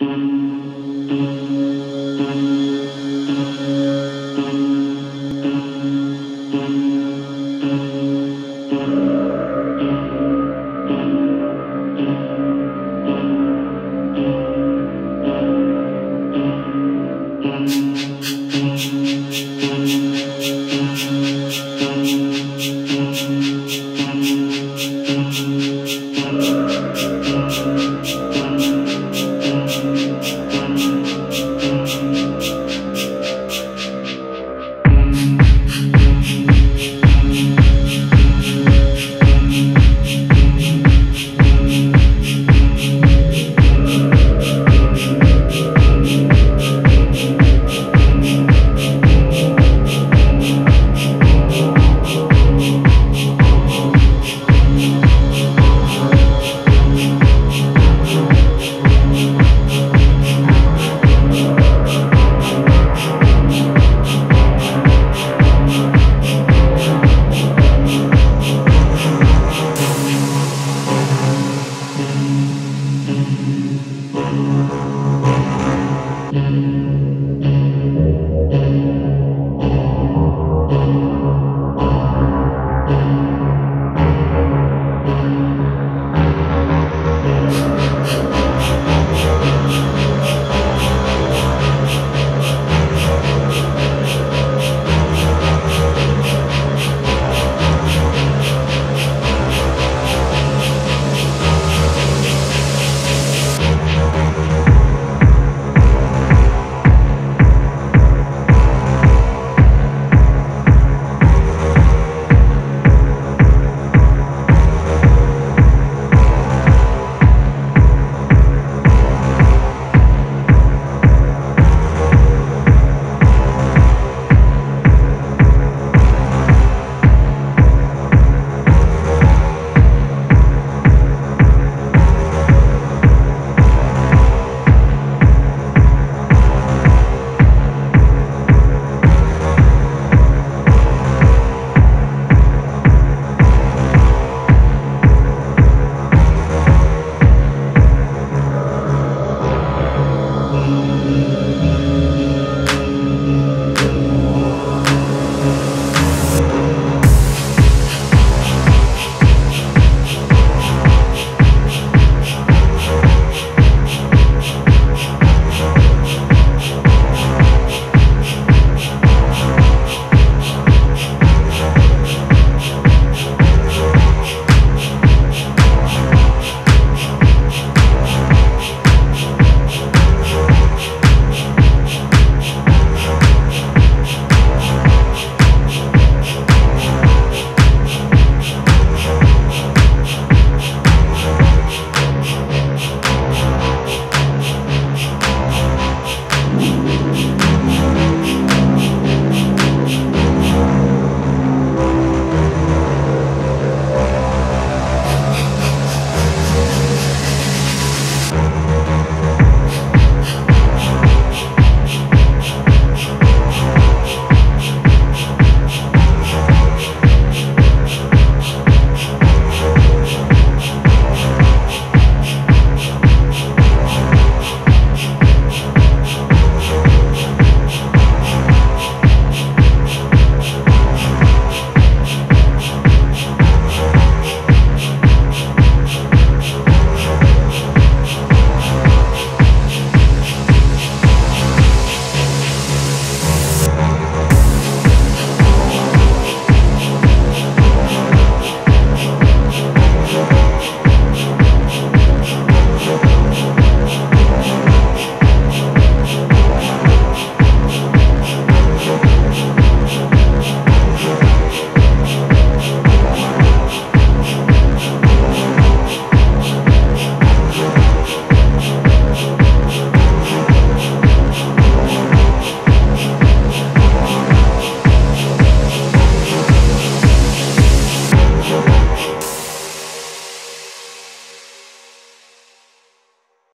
Mm-hmm.